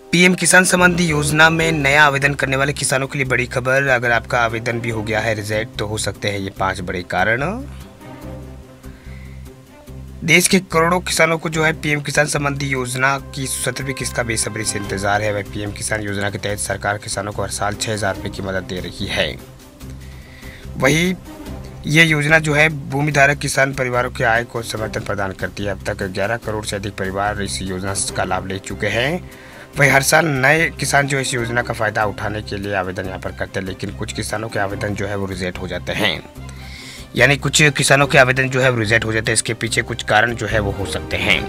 PM किसान संबंधी योजना में नया आवेदन करने वाले किसानों के लिए बड़ी खबर। अगर आपका आवेदन भी हो गया है, रिजेक्ट तो हो सकते हैं ये पाँच बड़े कारण। देश के करोड़ों किसानों को जो है पीएम किसान संबंधी योजना की सत्रहवीं किस्त का बेसब्री से इंतज़ार है? वह पीएम किसान योजना के तहत सरकार किसानों को हर साल छह हज़ार रुपये की मदद दे रही है। वही ये योजना जो है भूमिधारक किसान परिवारों के आय को समर्थन प्रदान करती है। अब तक 11 करोड़ से अधिक परिवार इस योजना का लाभ ले चुके हैं। वही हर साल नए किसान जो इस योजना का फ़ायदा उठाने के लिए आवेदन यहाँ पर करते हैं, लेकिन कुछ किसानों के आवेदन जो है वो रिजेक्ट हो जाते हैं। यानी कुछ किसानों के आवेदन जो है वो रिजेक्ट हो जाते हैं, इसके पीछे कुछ कारण जो है वो हो सकते हैं।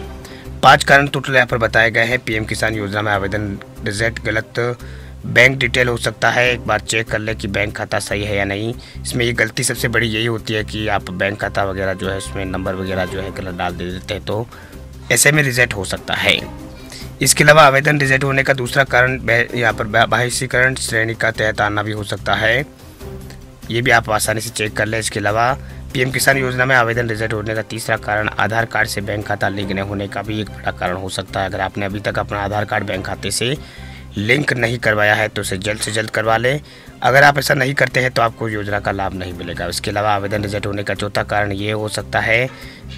पाँच कारण टोटल यहाँ पर बताए गए हैं, पीएम किसान योजना में आवेदन रिजेक्ट, गलत बैंक डिटेल हो सकता है, एक बार चेक कर ले कि बैंक खाता सही है या नहीं। इसमें ये गलती सबसे बड़ी यही होती है कि आप बैंक खाता वगैरह जो है, उसमें नंबर वगैरह जो है गलत डाल देते हैं तो ऐसे में रिजेक्ट हो सकता है। इसके अलावा आवेदन रिजेक्ट होने का दूसरा कारण यहाँ पर बाहिशीकरण श्रेणी का तहत आना भी हो सकता है। ये भी आप आसानी से चेक कर लें। इसके अलावा पीएम किसान योजना में आवेदन रिजेक्ट होने का तीसरा कारण आधार कार्ड से बैंक खाता लिंक न होने का भी एक बड़ा कारण हो सकता है। अगर आपने अभी तक अपना आधार कार्ड बैंक खाते से लिंक नहीं करवाया है तो उसे जल्द से जल्द करवा लें। अगर आप ऐसा नहीं करते हैं तो आपको योजना का लाभ नहीं मिलेगा। इसके अलावा आवेदन रिजेक्ट होने का चौथा कारण ये हो सकता है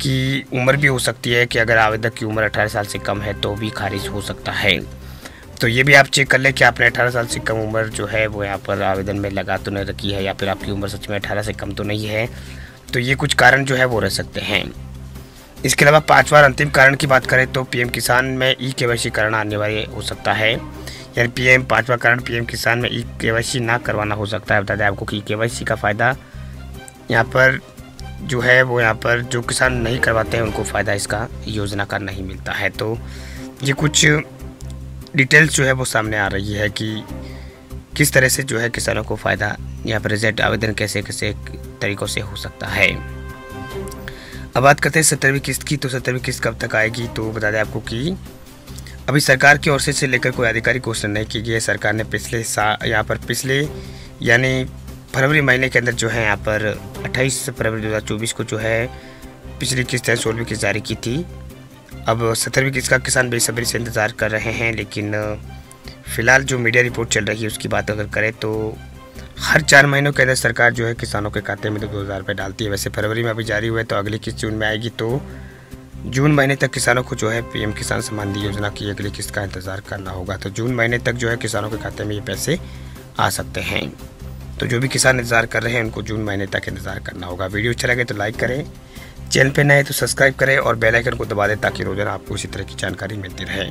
कि उम्र भी हो सकती है कि अगर आवेदक की उम्र 18 साल से कम है तो भी खारिज हो सकता है। तो ये भी आप चेक कर लें कि आपने 18 साल से कम उम्र जो है, वो यहाँ पर आवेदन में लगा तो नहीं रखी है या फिर आपकी उम्र सच में अठारह से कम तो नहीं है। तो ये कुछ कारण जो है, वो रह सकते हैं। इसके अलावा पाँचवा अंतिम कारण की बात करें तो पीएम किसान में ई के वैसी कारण अनिवार्य हो सकता है। यानी पीएम, पाँचवा कारण पीएम किसान में ई के ना करवाना हो सकता है। बता दें आपको कि ई के का फ़ायदा यहाँ पर जो है, वो यहाँ पर जो किसान नहीं करवाते हैं, उनको फ़ायदा इसका योजना का नहीं मिलता है। तो ये कुछ डिटेल्स जो है, वो सामने आ रही है कि किस तरह से जो है, किसानों को फ़ायदा यहाँ पर रिज़ल्ट, आवेदन कैसे कैसे तरीक़ों से हो सकता है। अब बात करते हैं सत्तरवीं किस्त की। तो सत्तरवीं किस्त कब तक आएगी? तो बता दें आपको कि अभी सरकार की ओर से, से लेकर कोई आधिकारिक घोषणा नहीं की गई है। सरकार ने पिछले सा यहाँ पर पिछले यानी फरवरी महीने के अंदर जो है यहाँ पर 28 फरवरी 2024 को जो है पिछली किस्त है सोलहवीं किस्त जारी की थी। अब सत्तरवीं किस्त का किसान बेसब्री से इंतज़ार कर रहे हैं लेकिन फ़िलहाल जो मीडिया रिपोर्ट चल रही है उसकी बात अगर करें तो हर चार महीनों के अंदर सरकार जो है किसानों के खाते में तो दो हज़ार रुपये डालती है। वैसे फरवरी में अभी जारी हुआ है तो अगली किस्त जून में आएगी तो जून महीने तक किसानों को जो है पीएम किसान सम्मान निधि योजना की अगली किस्त का इंतज़ार करना होगा। तो जून महीने तक जो है किसानों के खाते में ये पैसे आ सकते हैं। तो जो भी किसान इंतज़ार कर रहे हैं, उनको जून महीने तक इंतज़ार करना होगा। वीडियो अच्छा लगे तो लाइक करें, चैनल पर नए तो सब्सक्राइब करें और बेल आइकन को दबा दें ताकि रोज़ाना आपको इसी तरह की जानकारी मिलती रहे।